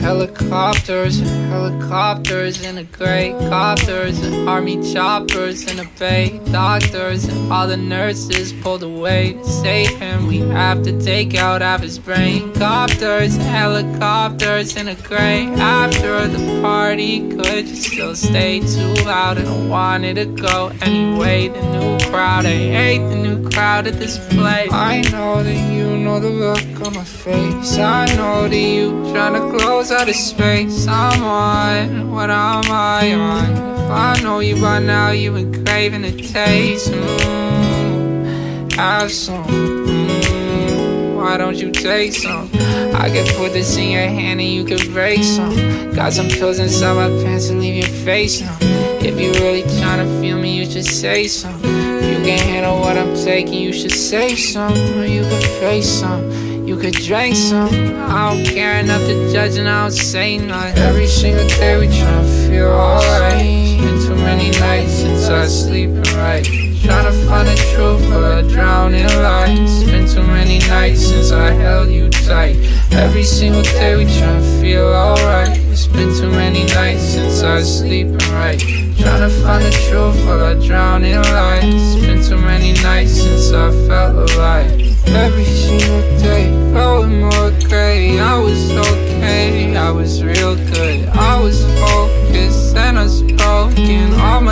helicopters, helicopters in a gray copters, and army choppers in a bay, doctors and all the nurses pulled away to save him. We have to take out of his brain. Copters, helicopters in a gray. After the party, could you still stay too loud? And I wanted to go anyway. The new crowd, I hate the new crowd at this place. I know that know the look on my face. I know that you trying to close out the space. I'm on, what am I on? If I know you by now, you been craving a taste. Mm, have some. Mm, why don't you take some? I could put this in your hand and you could break some. Got some pills inside my pants and leave your face numb. If you really tryna feel me, you should say something. You can't handle what I'm taking, you should say something. Or you could face some. You could drink some. I don't care enough to judge and I don't say nothing. Every single day we tryna feel alright. Been too many nights since I sleeping right. Tryna find the truth, but I drown in lies. Been too many nights since I held you tight. Every single day we try to feel alright. It's been too many nights since I was sleeping right. Trying to find the truth while I drown in lies It's been too many nights since I felt alive. Every single day growing more gray I was okay, I was real good. I was focused and I was broken. All my